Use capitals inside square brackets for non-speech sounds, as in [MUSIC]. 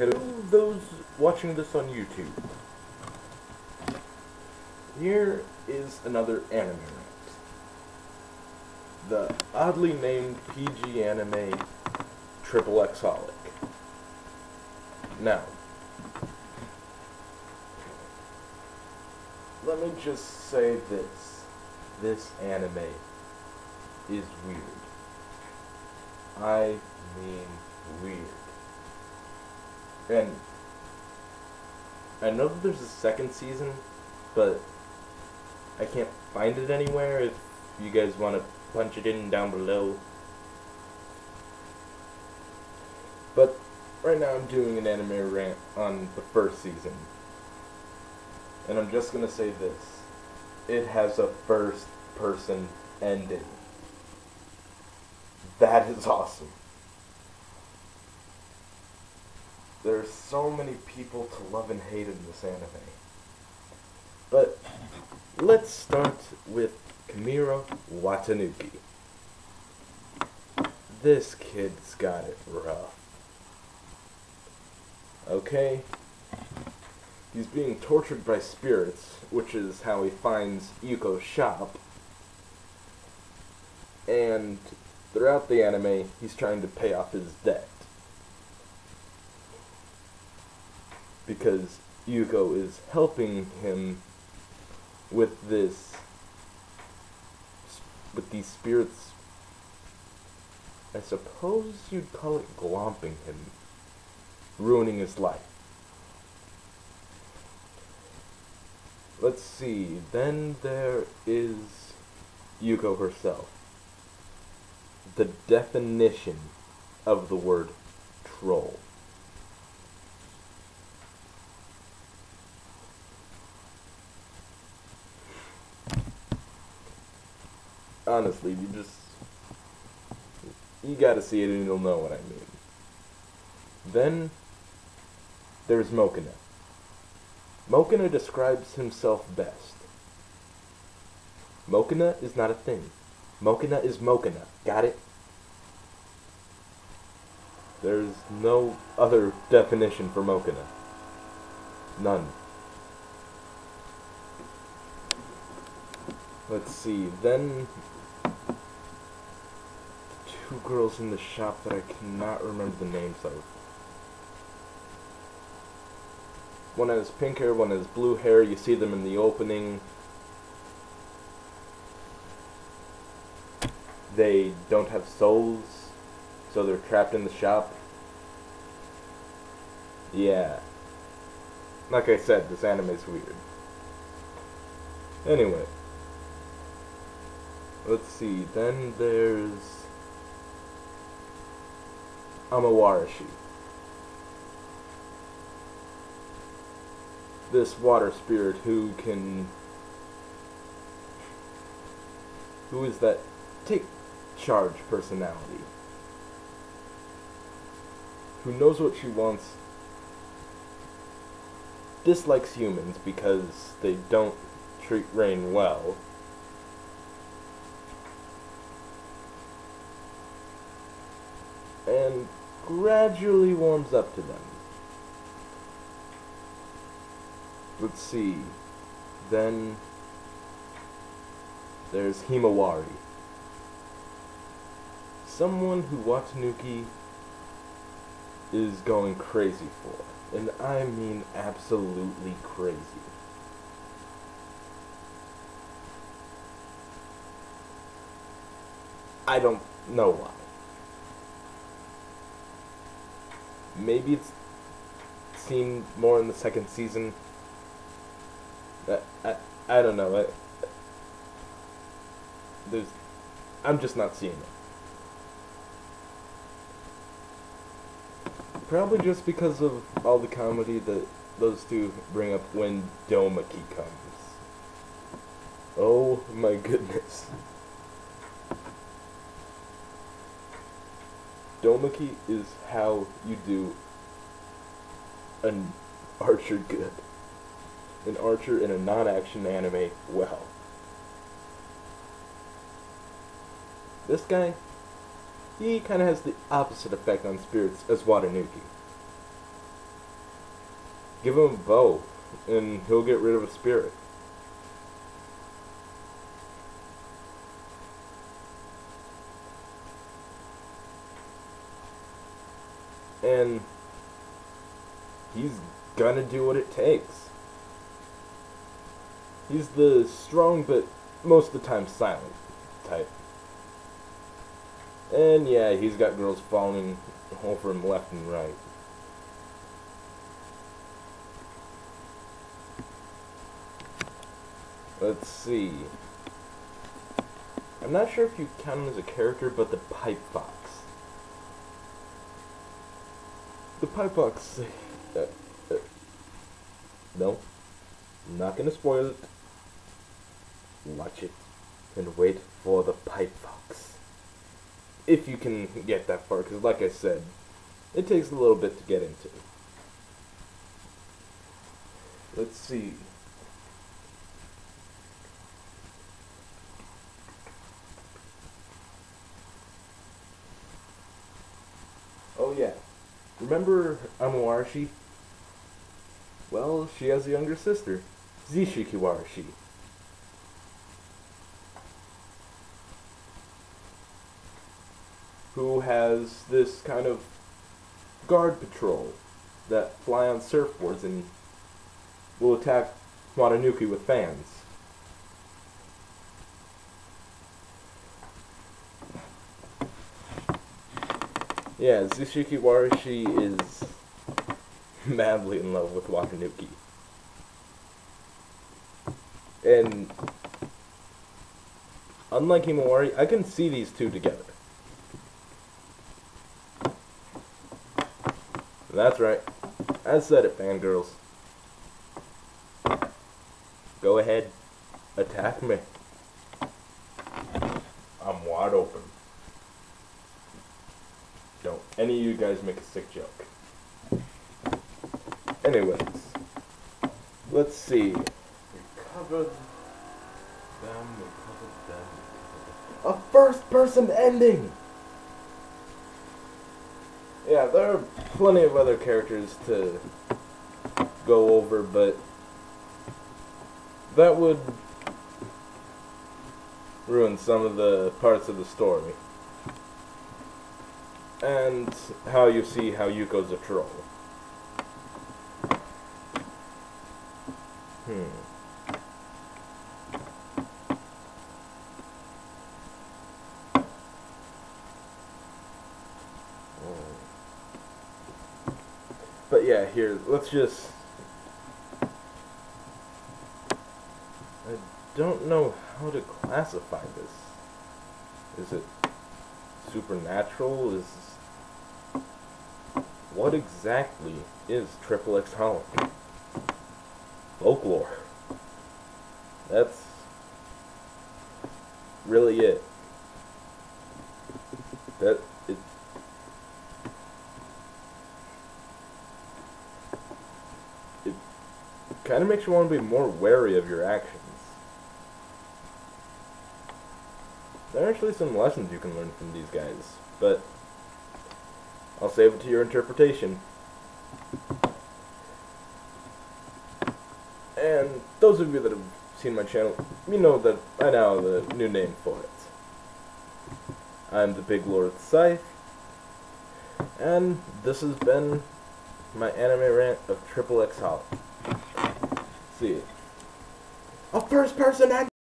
Hello, those watching this on YouTube. Here is another anime rant. The oddly named PG anime Triple Xholic. Now, let me just say this. This anime is weird. I mean weird. And I know that there's a second season, but I can't find it anywhere if you guys want to punch it in down below. But right now I'm doing an anime rant on the first season. And I'm just going to say this. It has a first person ending. That is awesome. There are so many people to love and hate in this anime. But let's start with Kimura Watanuki. This kid's got it rough. Okay? He's being tortured by spirits, which is how he finds Yuko's shop. And throughout the anime, he's trying to pay off his debt. Because Yuko is helping him with this with these spirits. I suppose you'd call it glomping him ruining his life. Let's see then there is Yuko herself. The definition of the word troll honestly, you just you gotta see it and you'll know what I mean. Then there's Mokona. Mokona describes himself best. Mokona is not a thing. Mokona is Mokona. Got it? There's no other definition for Mokona. None. Let's see, then two girls in the shop that I cannot remember the names of. One has pink hair, one has blue hair. You see them in the opening. They don't have souls, so they're trapped in the shop. Yeah. Like I said, this anime's weird. Anyway. Let's see, then there's Amewarashi. This water spirit who can who is that take charge personality. Who knows what she wants dislikes humans because they don't treat Rain well. And gradually warms up to them. Let's see. Then there's Himawari. Someone who Watanuki is going crazy for. And I mean absolutely crazy. I don't know why. Maybe it's seen more in the second season. I, I, I don't know. I, there's, I'm just not seeing it. Probably just because of all the comedy that those two bring up when Domeki comes. Oh my goodness. Domeki is how you do an archer good. An archer in a non-action anime well. This guy, he kind of has the opposite effect on spirits as Watanuki. Give him a bow, and he'll get rid of a spirit. And he's gonna do what it takes. He's the strong but most of the time silent type. And yeah, he's got girls falling over him left and right. Let's see. I'm not sure if you count him as a character, but the Pipe Fox. The Pipe Fox. Uh, uh, no. Not gonna spoil it. Watch it and wait for the Pipe Fox. If you can get that far, because like I said, it takes a little bit to get into. Let's see. Oh yeah. Remember Amewarashi? Well, she has a younger sister, Zashikiwarashi. Who has this kind of guard patrol that fly on surfboards and will attack Watanuki with fans. Yeah, Zashiki Warashi is [LAUGHS] madly in love with Watanuki. And unlike Himawari, I can see these two together. That's right. I said it, fangirls. Go ahead. Attack me. I'm wide open. Any of you guys make a sick joke. Anyways, let's see. We covered them, we covered them, we covered A first person ending! Yeah, there are plenty of other characters to go over, but that would ruin some of the parts of the story and how you see how Yuko's a troll. Hmm. But yeah, here, let's just... I don't know how to classify this. Is it supernatural? Is what exactly is Triple X Hollow? Folklore. That's really it. That it it kind of makes you want to be more wary of your actions. There are actually some lessons you can learn from these guys, but I'll save it to your interpretation. And those of you that have seen my channel, you know that I now have a new name for it. I'm the Big Lord Scythe, and this has been my anime rant of Triple X Hollow. See you. A first person ending!